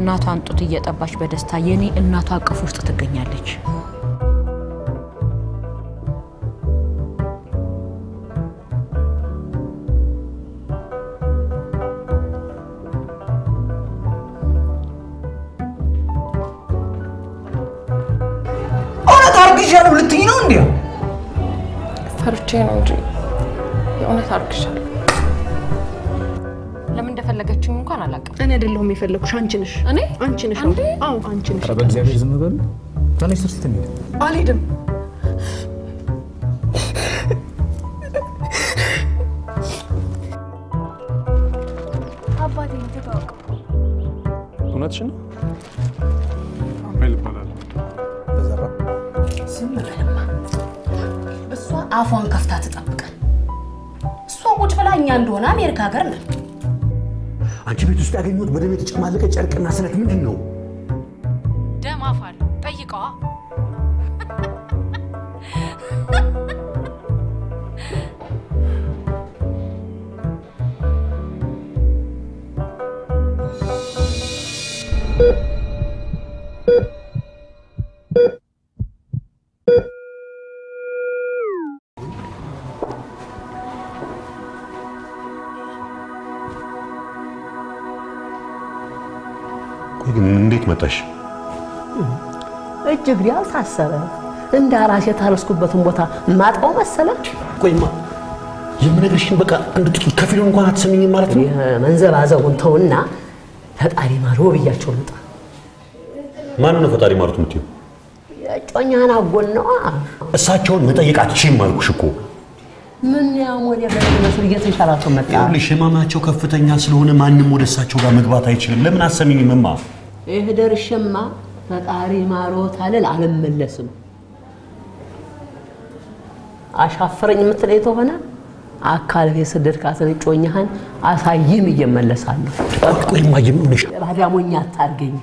የእናቷን ጡት እየጠባች በደስታ የኔ እናቷ አቅፍ ውስጥ ትገኛለች። እውነት አርግዣለሁ ልትይ ነው እንዴ? ፈርቼ ነው እንጂ የእውነት አርግሻለሁ። እንኳን አላውቅም። እኔ አይደለሁም የፈለኩሽ፣ አንቺ ነሽ። እኔ አንቺ ነሽ።? አዎ አንቺ ነሽ። ኧረ በእግዚአብሔር ዝም በሉ። ተነሽ ስር ስትሄድ አልሄድም። አባቴ ተታወቀ እውነትሽን ነው? አቤል ዝም እሷ አፏን ከፍታ ትጠብቀን። እሷ ቁጭ ብላ እኛ እንደሆነ አሜሪካ ሀገር ነን። ቤት ውስጥ ያገኘሁት በደም የተጨማለቀ ጨርቅና ስለት ምንድን ነው? ደም አፋል ጠይቀዋ። ግን እንዴት መጣሽ? እጅ እግሬ አልታሰረ እንደ አራስ የታረስኩበትን ቦታ ማጣው መሰለች። ቆይማ የምነግርሽን በቃ አንድ ጥቂት ከፊሉን እንኳን አትሰሚኝም ማለት ነው? መንዘባዘቡን ተውና ፈጣሪ ማሮ ብያቸው ልውጣ። ማን ነው ፈጣሪ ማሩት የምትይው? የጮኛህን አጎን ነዋ። እሳቸውን መጠየቅ አትችይም አልኩሽ እኮ። ምን ያሞን የበለመስሉ እየተንሸራቶ መጣ። ይኸውልሽ ህመማቸው ከፍተኛ ስለሆነ ማንም ወደ እሳቸው ጋር መግባት አይችልም። ለምን አትሰሚኝም እማ? ይህ ደርሼማ ፈጣሪ ማሮት አልል አልመለስም። አሻፈረኝ የምትለኝ ከሆነ አካል የሰደድካትን እጮኛህን አሳይም እየመለሳለሁ። ባዳሞኛ አታርገኝ።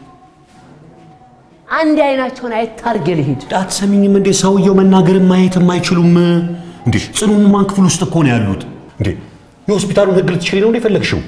አንድ አይናቸውን አይታርጌ ልሂድ። አትሰሚኝም እንዴ? ሰውየው መናገርም ማየትም አይችሉም እንዴ? ጽኑ ህሙማን ክፍል ውስጥ እኮ ነው ያሉት እንዴ። የሆስፒታሉን ህግ ልትችሪ ነው የፈለግሽው?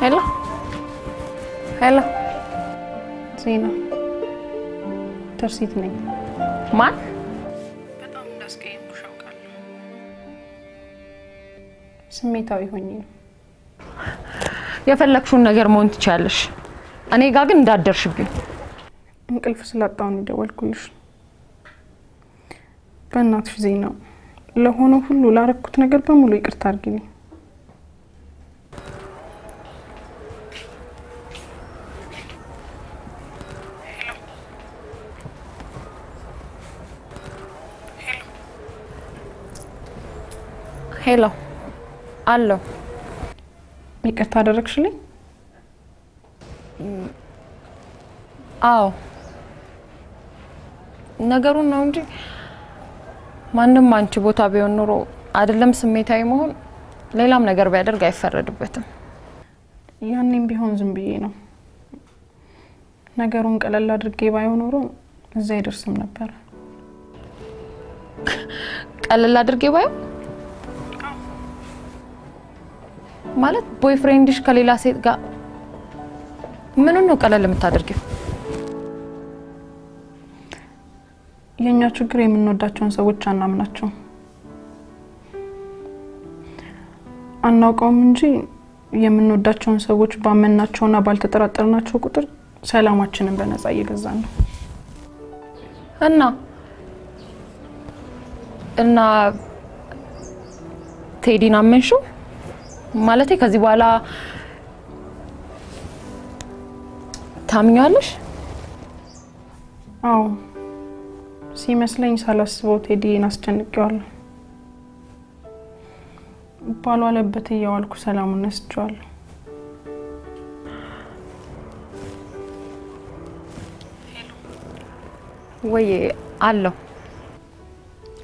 Hello hello፣ ዜና ትርሲት ነኝ። ማን ስሜታዊ ሆኜ ነው። የፈለግሽውን ነገር መሆን ትችያለሽ። እኔ ጋር ግን እንዳትደርሽብኝ። እንቅልፍ ስላጣሁ ነው የደወልኩልሽ። በእናትሽ ዜና፣ ለሆነው ሁሉ ላረኩት ነገር በሙሉ ይቅርታ አድርጊልኝ። ሄሎ አለው ይቅርታ አደረግሽልኝ? አዎ ነገሩን ነው እንጂ ማንም አንቺ ቦታ ቢሆን ኑሮ አይደለም ስሜታዊ መሆን ሌላም ነገር ቢያደርግ አይፈረድበትም። ያኔም ቢሆን ዝም ብዬ ነው። ነገሩን ቀለል አድርጌ ባየው ኖሮ እዛ አይደርስም ነበር። ቀለል አድርጌ ባየው ማለት ቦይፍሬንድሽ ከሌላ ሴት ጋር ምኑን ነው ቀለል የምታደርጊው? የእኛ ችግር የምንወዳቸውን ሰዎች አናምናቸው አናውቀውም እንጂ የምንወዳቸውን ሰዎች ባመናቸውና ባልተጠራጠርናቸው ቁጥር ሰላማችንን በነፃ እየገዛን ነው። እና እና ቴዲን አመንሽው ማለቴ ከዚህ በኋላ ታምኛለሽ? አዎ ሲመስለኝ ሳላስበው ቴዲን አስጨንቄዋለሁ። ባልዋለበት እያዋልኩ ሰላሙን ነስቼዋለሁ። ወይ አለው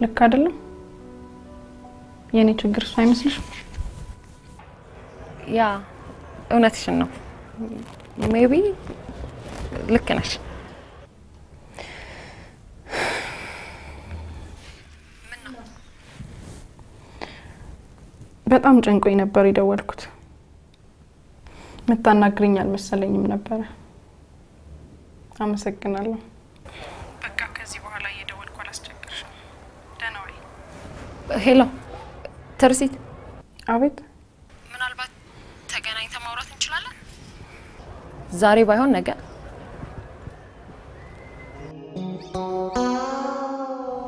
ልክ አይደለም? የእኔ ችግር እሱ አይመስልሽም? ያ እውነትሽን ነው። ሜቢ ልክ ነሽ። በጣም ጨንቆኝ ነበር የደወልኩት። ምታናግረኝ አልመሰለኝም ነበረ። አመሰግናለሁ። በቃ ከዚህ በኋላ እየደወልኩ አላስቸግርሽም። ደህና ዋይ። Hello ትርሲት፣ አቤት። ዛሬ ባይሆን ነገ።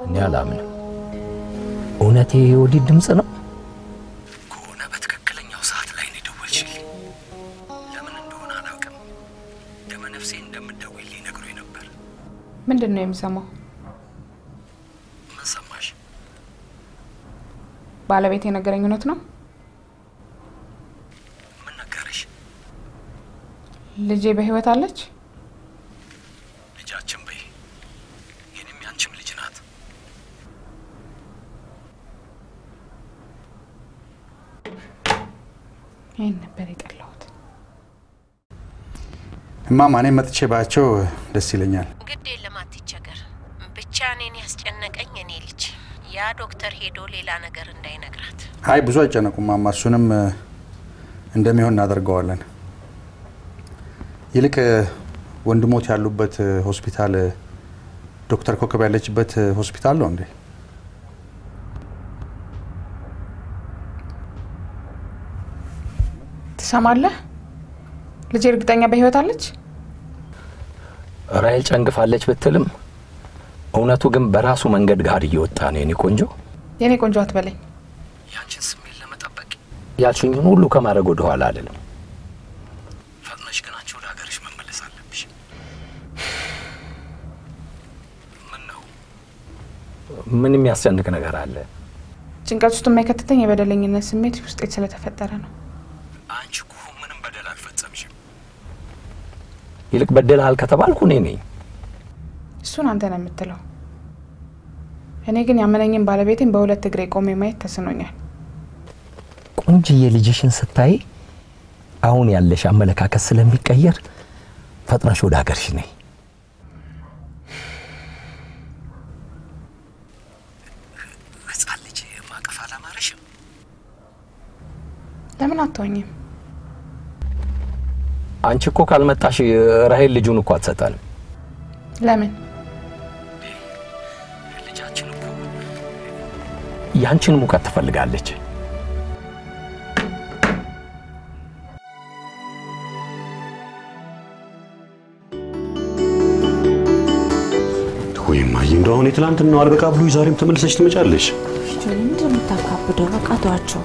እኔ አላምንም። እውነቴ የወዲት ድምፅ ነው ከሆነ በትክክለኛው ሰዓት ላይ ነው የደወልሽልኝ። ለምን እንደሆነ አላውቅም። ደመ ነፍሴ እንደምትደውይልኝ ነግሮኝ ነበር። ምንድን ነው የሚሰማው? ምን ሰማሽ? ባለቤት የነገረኝ እውነት ነው? ምን ነገረሽ? ልጄ በህይወት አለች? ልጃችን በይ፣ የኔም ያንቺም ልጅ ናት። ይህን ነበር የጠላሁት። እማማ እኔ መጥቼ ባያቸው ደስ ይለኛል። ግድ የለም አትቸገር። ብቻ እኔን ያስጨነቀኝ እኔ ልጅ ያ ዶክተር ሄዶ ሌላ ነገር እንዳይነግራት። አይ ብዙ አይጨነቁም እማማ፣ እሱንም እንደሚሆን እናደርገዋለን። ይልቅ ወንድሞት ያሉበት ሆስፒታል ዶክተር ኮከብ ያለችበት ሆስፒታል ነው እንዴ? ትሰማለህ? ልጄ እርግጠኛ በህይወት አለች? ራይል ጨንግፋለች ብትልም እውነቱ ግን በራሱ መንገድ ጋር እየወጣ ነው። የኔ ቆንጆ የኔ ቆንጆ አትበለኝ። ያንቺን ስሜት ለመጠበቅ ያልሽኝን ሁሉ ከማድረግ ወደ ኋላ አይደለም። ፈጥነሽ ግን አንቺ ወደ ሀገርሽ መመለስ አለብሽ። ምን ነው? ምን የሚያስጨንቅ ነገር አለ? ጭንቀት ውስጥ የማይከትተኝ የበደለኝነት ስሜት ውስጤ ስለተፈጠረ ነው። አንቺ እኮ ምንም በደል አልፈጸምሽም። ይልቅ በደልሃል ከተባልኩ እኔ ነኝ። እሱን አንተ ነው የምትለው። እኔ ግን ያመነኝን ባለቤቴን በሁለት እግሬ ቆሜ ማየት ተስኖኛል። ቆንጅዬ ልጅሽን ስታይ አሁን ያለሽ አመለካከት ስለሚቀየር ፈጥነሽ ወደ ሀገርሽ ነይ። ለምን አትሆኝም? አንቺ እኮ ካልመጣሽ ራሄል ልጁን እኮ አትሰጠንም። ለምን? ልጃችን እኮ ያንቺን ሙቀት ትፈልጋለች። ወይ እማዬ፣ እንደው አሁን የትላንትናው አልበቃ ብሎ ዛሬም ተመልሰሽ ትመጫለሽ። ምንድን ነው የምታካብደው? በቃ ተዋቸው።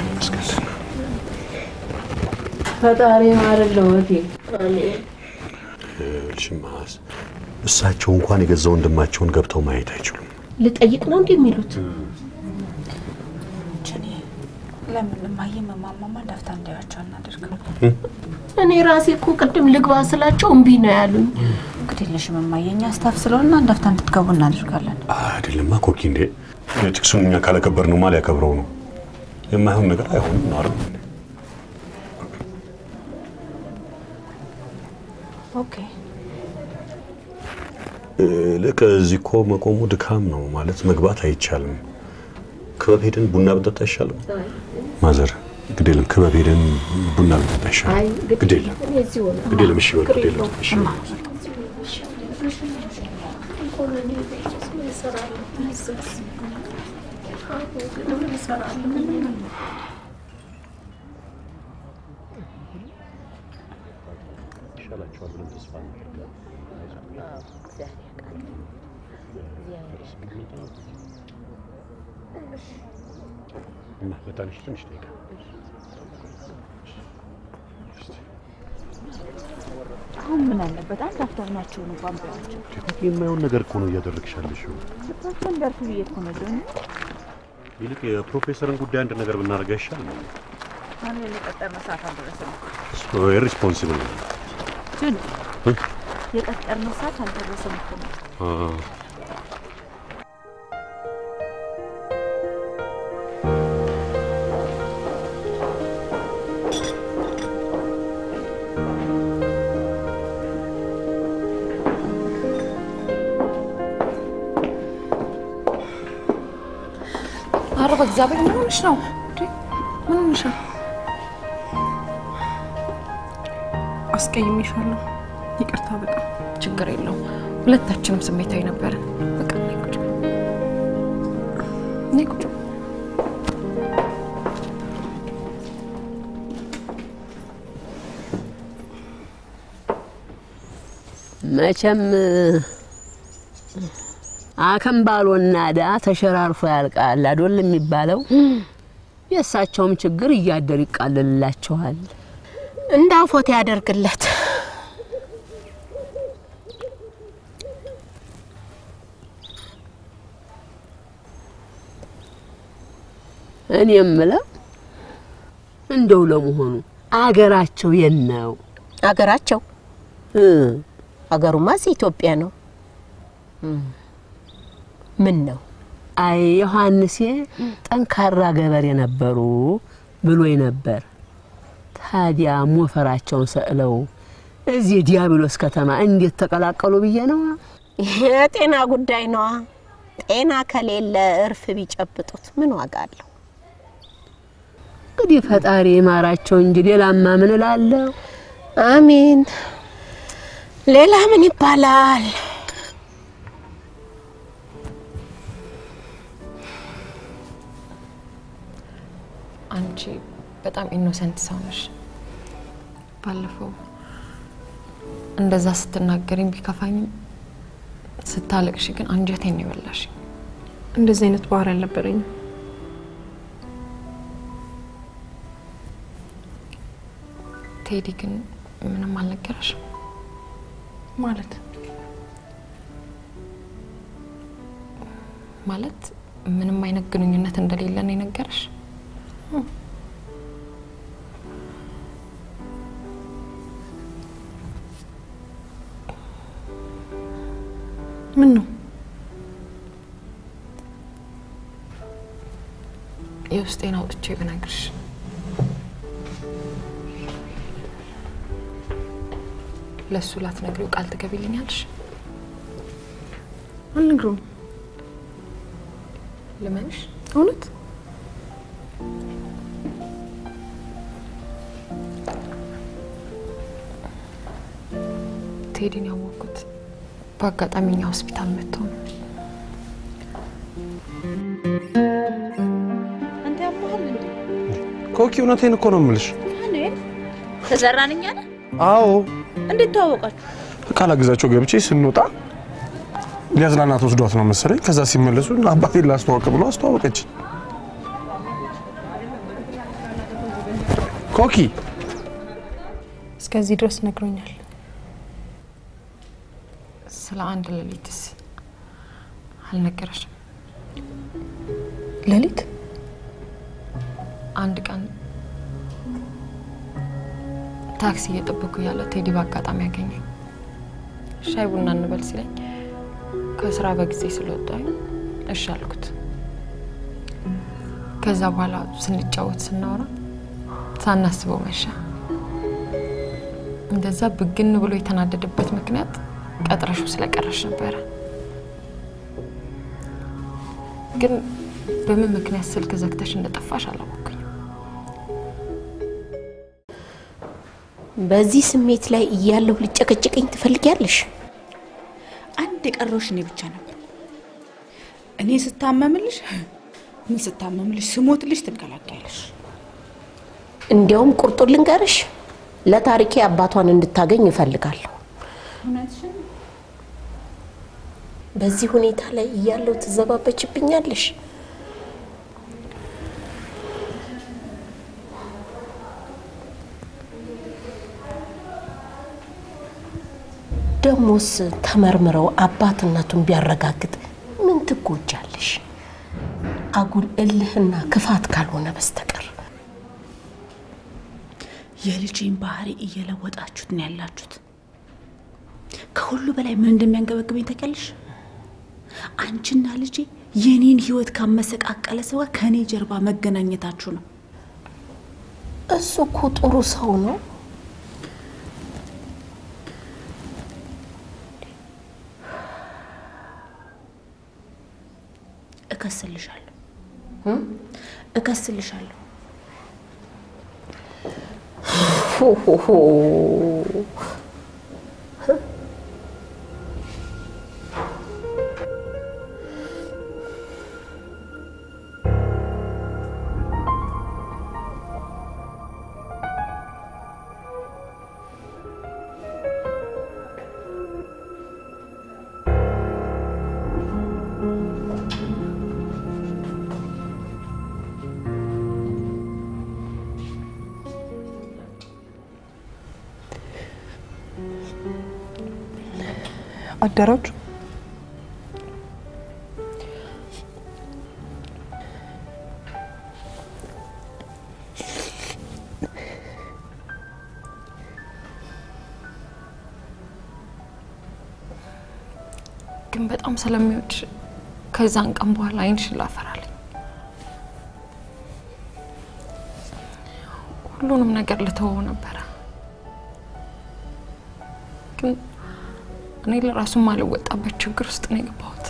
ይመስገን። ፈጣሪ ማረለወቴ ሽማስ እሳቸው እንኳን የገዛ ወንድማቸውን ገብተው ማየት አይችሉም። ልጠይቅ ነው እንዲህ የሚሉት ለምን እማዬ መማማማ ዳፍታ እንዳያቸው እናደርገው? እኔ ራሴ እኮ ቅድም ልግባ ስላቸው እምቢ ነው ያሉኝ። እንግዲህ እማዬ፣ እኛ staff ስለሆነ እንዳፍታ እንድትገቡ እናደርጋለን። አይደለማ ኮኪ፣ እንዴ ጥቅሱን እኛ ካላከበር ነው ማን ሊያከብረው ነው? የማይሆን ነገር አይሆንም ነው አይደል? Okay ልክ እዚህ እኮ መቆሙ ድካም ነው ማለት መግባት አይቻልም። ክበብ ሄደን ቡና ብንጠጣ አይሻልም? ማዘር ግድ የለም ክበብ ሄደን ቡና ብንጠጣ አይሻልም? ግድ የለም ግድ የለም እሺ በሉ ግድ የለም እሺ ይሻላቸዋል ብለን ተስፋ እና በጣም ትንሽ ደቂቃ አሁን ምን አለበት አንድ አፍታናቸውን እንኳን ቢያቸው የማይሆን ነገር እኮ ነው እያደረግሽ ያለሽው። ልባቸው እንዳርፍ ብዬ እኮ ነው ይልቅ የፕሮፌሰርን ጉዳይ አንድ ነገር ብናደርግ አይሻልም? ማን የቀጠርነው ሰዓት አልደረሰም። ኢሪስፖንሲብል ነው። ጅል የቀጠርነው ሰዓት አልደረሰም እኮ በእግዚአብሔር ምን ሆነሽ ነው? ምን ሆነሽ ነው? አስቀይሜሻለሁ። ይቅርታ በጣም ችግር የለውም። ሁለታችንም ስሜታዊ ነበርን። በቃ ነይ ቁጭ መቼም አከምባሎና ዳ ተሸራርፎ ያልቃል አዶል የሚባለው የእሳቸውም ችግር እያደር ይቃለልላቸዋል። እንደ አፎት ያደርግለት። እኔ የምለው እንደው ለመሆኑ አገራቸው የት ነው? አገራቸው አገሩማ እዚህ ኢትዮጵያ ነው። ምን ነው አይ ዮሐንሴ ጠንካራ ገበሬ ነበሩ ብሎኝ ነበር። ታዲያ ሞፈራቸውን ሰቅለው እዚህ ዲያብሎስ ከተማ እንዴት ተቀላቀሉ ብዬ ነው። የጤና ጉዳይ ነዋ። ጤና ከሌለ እርፍ ቢጨብጡት ምን ዋጋ አለው? እንግዲህ ፈጣሪ ይማራቸው እንጂ ሌላማ ምን እላለሁ? አሚን። ሌላ ምን ይባላል? አንቺ በጣም ኢኖሰንት ሰው ነሽ። ባለፈው እንደዛ ስትናገሪኝ ቢከፋኝም ስታለቅሽ ግን አንጀቴን ነው የበላሽ። እንደዚህ አይነት ባህሪ አልነበረኝም። ቴዲ ግን ምንም አልነገረሽም ማለት ማለት ምንም አይነት ግንኙነት እንደሌለ ነው የነገረሽ? ውስጤን አውጥቼ ብነግርሽ ለእሱ ላትነግሪው ቃል ትገቢልኛለሽ? አልነግረውም። ልመንሽ? እውነት ቴዲን ያወቅኩት በአጋጣሚኛ ሆስፒታል መጥቶ ነው። ኮኪ እውነቴን እኮ ነው የምልሽ። እኔ ተዘራንኛ ነህ? አዎ እንዴት ተዋወቃችሁ? ካላግዛቸው ገብቼ ስንወጣ ሊያዝናናት ወስዷት ነው መሰለኝ። ከዛ ሲመለሱ አባቴን ላስተዋወቅ ብሎ አስተዋወቀች። ኮኪ እስከዚህ ድረስ ነግሮኛል። ስለ አንድ ሌሊትስ አልነገረሽም? ሌሊት አንድ ቀን ታክሲ እየጠበኩ ያለ ቴዲ በአጋጣሚ ያገኘኝ። ሻይ ቡና እንበል ሲለኝ ከስራ በጊዜ ስለወጣኝ እሺ አልኩት። ከዛ በኋላ ስንጫወት ስናወራ ሳናስበው መሻ። እንደዛ ብግን ብሎ የተናደደበት ምክንያት ቀጥረሹ ስለቀረሽ ነበረ። ግን በምን ምክንያት ስልክ ዘግተሽ እንደጠፋሽ አላወኩኝ። በዚህ ስሜት ላይ እያለሁ ልጨቀጭቀኝ ትፈልጊያለሽ? አንድ የቀረውሽ እኔ ብቻ ነበር። እኔ ስታመምልሽ ምን ስታመምልሽ ስሞትልሽ ትገላገያለሽ። እንዲያውም ቁርጡን ልንገርሽ፣ ለታሪኬ አባቷን እንድታገኝ እፈልጋለሁ። በዚህ ሁኔታ ላይ እያለሁ ትዘባበችብኛለሽ። ደሞስ ተመርምረው አባትነቱን ቢያረጋግጥ ምን ትጎጃለሽ? አጉል እልህና ክፋት ካልሆነ በስተቀር የልጄን ባህሪ እየለወጣችሁት ነው ያላችሁት። ከሁሉ በላይ ምን እንደሚያንገበግበኝ ታውቂያለሽ? አንቺና ልጄ የኔን ህይወት ካመሰቃቀለ ሰው ጋር ከእኔ ጀርባ መገናኘታችሁ ነው። እሱ እኮ ጥሩ ሰው ነው። እከስልሻለሁ እከስልሻለሁ። አደራችሁ? ግን በጣም ስለሚወድሽ ከዛን ቀን በኋላ አይንሽን ላፈራለኝ። ሁሉንም ነገር ልተወው ነበረ፣ ግን እኔ ለራሱ ማልወጣበት ችግር ውስጥ ነው የገባሁት።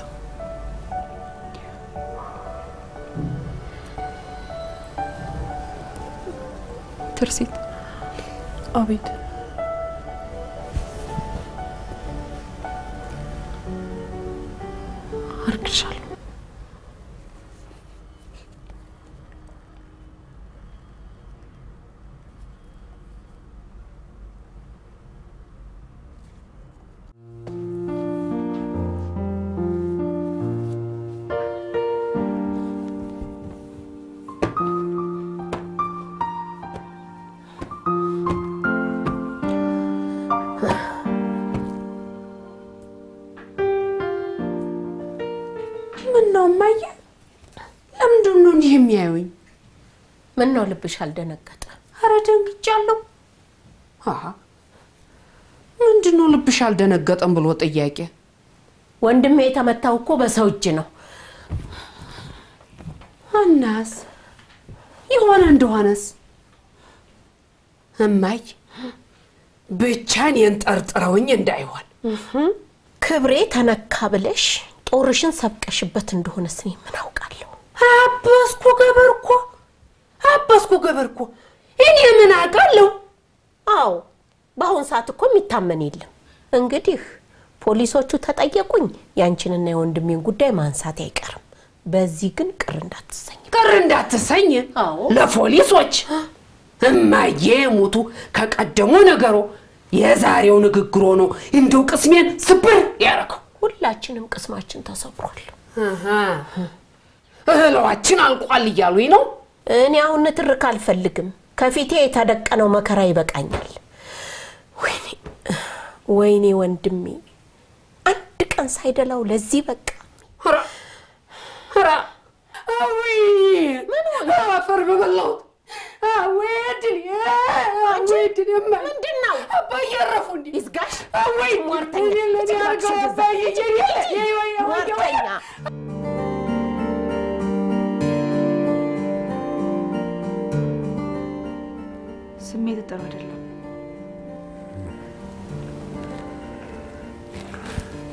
ትርሲት አቤት። ምን ነው እማዬ? ለምንድን ነው እንዲህ የሚያዩኝ? ምን ነው ልብሽ አልደነገጠ? አረ ደንግጫለሁ። ምንድን ነው ልብሽ አልደነገጠም ብሎ ጥያቄ? ወንድሜ የተመታው እኮ በሰው እጅ ነው። እናስ የሆነ እንደሆነስ እማይ ብቻ እኔን ጠርጥረውኝ እንዳይሆን ክብሬ ተነካ ብለሽ ጦርሽን ሰብቀሽበት እንደሆነ ስኔ ምን አውቃለሁ? አበስኩ ገበር እኮ አበስኩ ገበር እኮ እኔ ምን አውቃለሁ? አዎ በአሁን ሰዓት እኮ የሚታመን የለም። እንግዲህ ፖሊሶቹ ተጠየቁኝ፣ ያንቺንና የወንድሜን ጉዳይ ማንሳት አይቀርም። በዚህ ግን ቅር እንዳትሰኝ። ቅር እንዳትሰኝ ለፖሊሶች እማዬ ሙቱ ከቀደሙ ነገሮ የዛሬው ንግግሮ ነው እንደው ቅስሜን ስብር ያደረገው። ሁላችንም ቅስማችን ተሰብሯል። እህለዋችን አልቋል እያሉኝ ነው። እኔ አሁን ንትርክ አልፈልግም። ከፊቴ የተደቀነው መከራ ይበቃኛል። ወይኔ ወይኔ ወንድሜ አንድ ቀን ሳይደላው ለዚህ በቃ። ኧረ አውይ አፈር በበላሁት ስሜት ጥሩ አይደለም።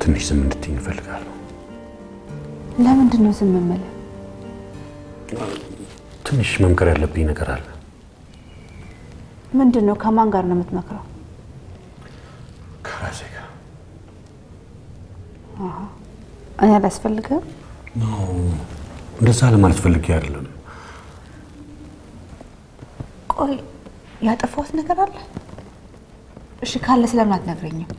ትንሽ ዝም እንድትይኝ እፈልጋለሁ። ለምንድን ነው ዝም የምልህ? ትንሽ መምከር ያለብኝ ነገር አለ። ምንድን ነው? ከማን ጋር ነው የምትመክረው? ከራሴ ጋር እኔ አላስፈልግም። እንደዛ ለማለት ፈልጌ አይደለም። ቆይ ያጠፋሁት ነገር አለ? እሺ ካለ ስለምን አትነግረኝም?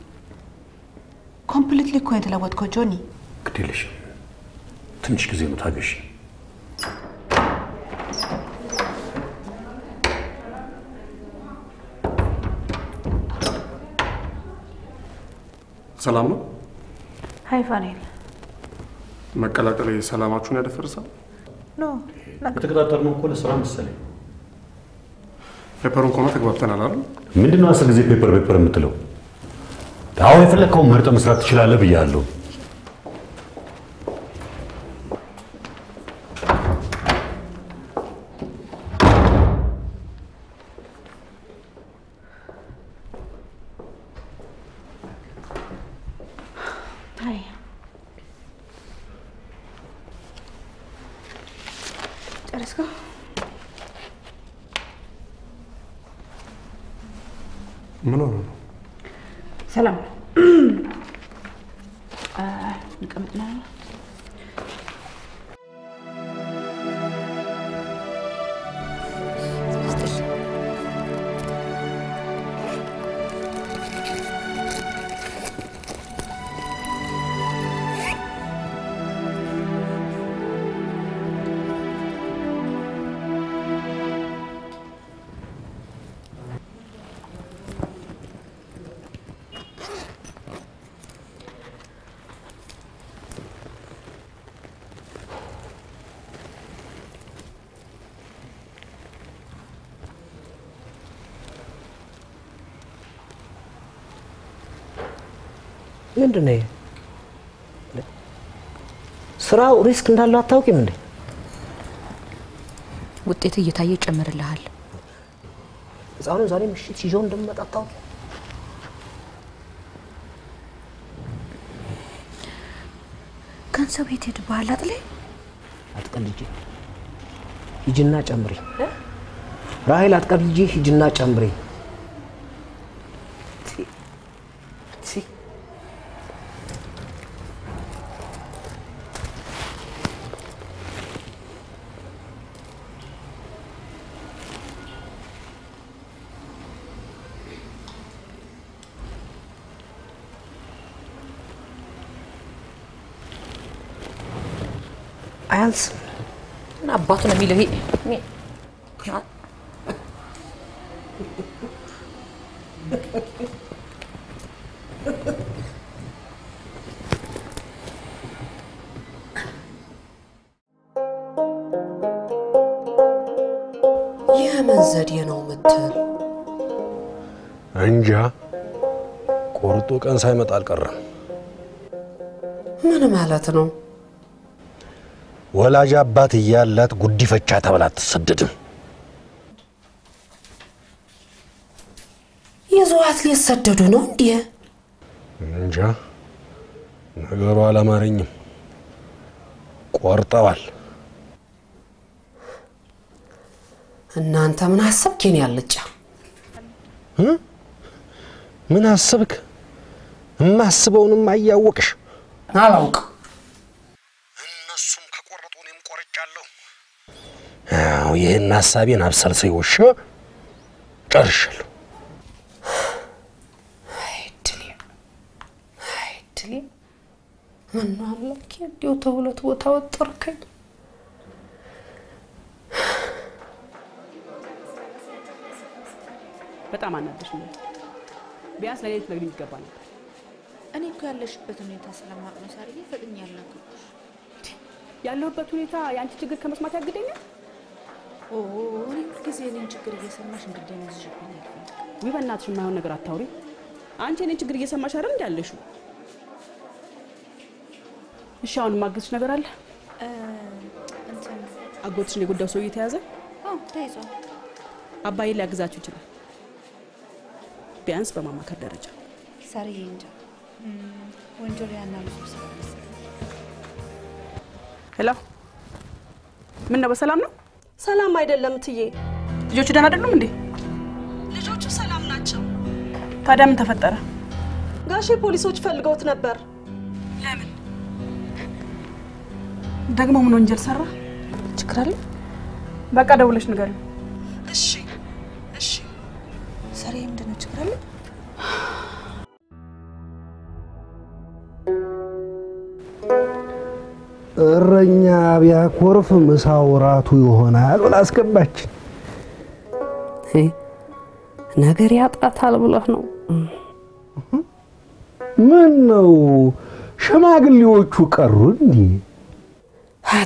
Completely እኮ ነው የተለወጥከው ጆኒ። ግድ የለሽም። ትንሽ ጊዜ ነው ታገሺ። ሰላም ነው? Hi ፋኔል። መቀላቀል ሰላማችሁን ያደፈርሳል? No የተቀጣጠርነው እኮ ለስራ መሰለኝ። paper ኡን ከሆነ ተግባብተናል አይደል? ምንድን ነው አስር ጊዜ paper paper የምትለው? አሁን የፈለግከውን መርጠህ መስራት ትችላለህ ብያለሁ። Hi ጨረስከው? ምን ሆነ ነው? ሰላም ነው። እንቀመጥ ምንድን ነው ይሄ? ስራው risk እንዳለው አታውቂም እንዴ? ውጤት እየታየ ይጨምርልሃል። ህፃኑን ዛሬ ምሽት ይዞ እንደምመጣ አታውቂ? ገንዘብ የት ሄድብሃል? አጥሌ አትቀልጂ፣ ሂጂና ጨምሪ። ራሄል አትቀልጂ፣ ሂጂና ጨምሪ። አያንስም። ምን አባቱ ነው የሚለው ይሄ? የምን ዘዴ ነው ምትል? እንጃ ቆርጦ ቀን ሳይመጣ አልቀረም። ምን ማለት ነው? ወላጅ አባት እያላት ጉዲፈቻ ተብላ አትሰደድም። ይዘዋት ሊሰደዱ ነው እንዴ? እንጃ ነገሩ አላማረኝም። ቆርጠዋል። እናንተ ምን አሰብክ? የኔ አልጫ ምን አሰብክ? የማስበውንም አያወቅሽ አላውቅ ይህን ሀሳቤን አብሰልሰይ ወሸ ጨርሻለሁ። ምነው አምላኬ እንዲሁ ተሁለት ቦታ ወጠርከኝ። በጣም አናደሽኛል። ቢያንስ ለእኔ ልትነግሪኝ ይገባ ነበር። እኔ እኮ ያለሽበት ሁኔታ ስለማቅ ነው ሳርዬ ፈጥኜ ያለሁበት ሁኔታ የአንቺ ችግር ከመስማት ያግደኛል። ሁልጊዜ እኔን ችግር እየሰማሽ እንድደነዝዥብኝ አልፈልግም። ውይ በእናትሽ የማይሆን ነገር አታውሪ። አንቺ እኔን ችግር እየሰማሽ አይደል እንዲ ያለሽው? እሺ አሁን የማግዝሽ ነገር አለ። እንትን አጎትሽን የጎዳው ሰውዬ ተያዘ። አዎ ተይዟል። አባዬ ሊያግዛችሁ ይችላል፣ ቢያንስ በማማከር ደረጃ። ሳርዬ እንጃ ወንጀል ያናሉ ሄሎ፣ ምን ነው በሰላም ነው? ሰላም አይደለም እትዬ። ልጆቹ ደህና አይደሉም እንዴ? ልጆቹ ሰላም ናቸው። ታዲያ ምን ተፈጠረ? ጋሼ ፖሊሶች ፈልገውት ነበር። ለምን ደግሞ ምን ወንጀል ሰራ? ችግር አለ? በቃ ደውለሽ ንገሪው። እረኛ ቢያኮርፍ ምሳው ራቱ ይሆናል ብላ አስገባች። ነገር ያጣታል ብለህ ነው? ምን ነው ሽማግሌዎቹ ቀሩ እንዴ?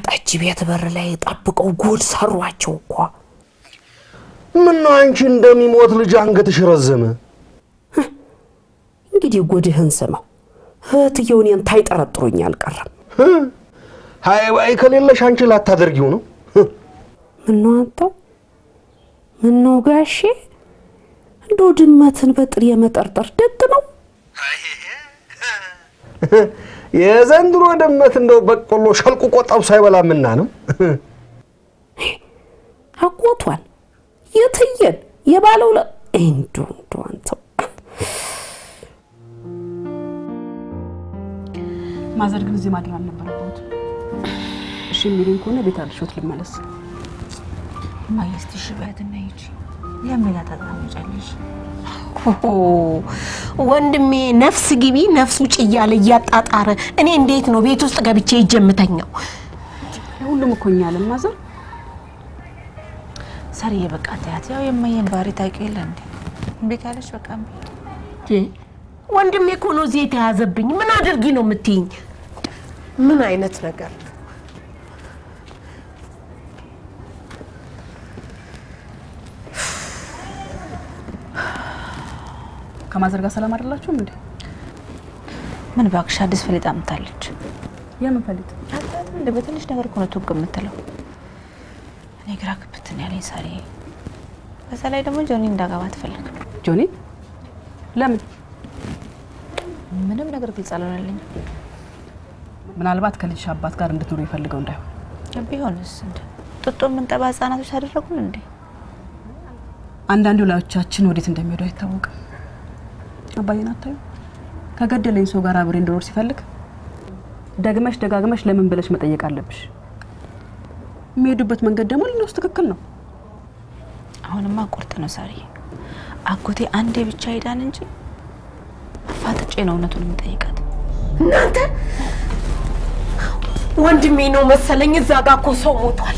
ጠጅ ቤት በር ላይ ጠብቀው ጉድ ሰሯቸው እኮ። ምን ነው አንቺ እንደሚሞት ልጅ አንገትሽ ረዘመ? እንግዲህ ጉድህን ስማው። እህትየው እኔን ሳይጠረጥሩኝ አልቀረም። ሀይ ባይ ከሌለሽ አንቺ ላታደርጊው ነው። ምነው አንተ ምነው ጋሼ እንደው ድመትን በጥሬ መጠርጠር ደግ ነው። የዘንድሮ ድመት እንደው በቆሎ ሸልቁቆ ጠብሶ አይበላምና ነው። አጎቷን የትየን የባለው ለ እንዱ እንዱ አንተው ማዘር ግን እዚህ ማደር አልነበረበትም። እሺ የሚሉኝ ከሆነ ቤት አልሾት ልመለስ። እማዬ እስቲ እሺ በያትና ሂጂ። ለምን ታጣምጫለሽ? ወንድሜ ነፍስ ግቢ ነፍስ ውጭ እያለ እያጣጣረ እኔ እንዴት ነው ቤት ውስጥ ገብቼ ሂጅ የምተኛው? ሁሉም እኮ እኛ አለን ማዘር። ሳርዬ በቃ ተያት። ያው የማየን ባህሪ ታውቂው የለ እንዴ? እምቢ ካለች በቃ እምቢ። ወንድሜ እኮ ነው እዚህ የተያዘብኝ። ምን አድርጊ ነው የምትይኝ? ምን አይነት ነገር ከማዘር ጋር ሰላም አይደላችሁም እንዴ? ምን እባክሽ አዲስ ፈሊጥ አምጥታለች። የምን ፈሊጥ? እንደ በትንሽ ነገር እኮ ነው ቱግ የምትለው። እኔ ግራ ግብትን ያለኝ ሳርዬ። በዛ ላይ ደግሞ ጆኒ እንዳገባ አትፈልግም። ጆኒ ለምን? ምንም ነገር ግልጽ አልሆነልኝም። ምናልባት ከልጅሽ አባት ጋር እንድትኖሩ ይፈልገው እንዳይሆን። ቢሆንስ እንደ ጡጦ የምንጠባ ህጻናቶች አደረጉን እንዴ? አንዳንድ ወላጆቻችን ወዴት እንደሚሄዱ አይታወቅም። አባዬን አታዩ? ከገደለኝ ሰው ጋር አብሬ እንድኖር ሲፈልግ ደግመሽ ደጋግመሽ ለምን ብለሽ መጠየቅ አለብሽ። የሚሄዱበት መንገድ ደግሞ ሊኖስ ትክክል ነው። አሁንማ ቁርጥ ነው ሳርዬ። አጎቴ አንዴ ብቻ ሄዳን እንጂ አፋጥጬ ነው እውነቱን የምጠይቃት። እናንተ ወንድሜ ነው መሰለኝ። እዛ ጋ እኮ ሰው ሞቷል።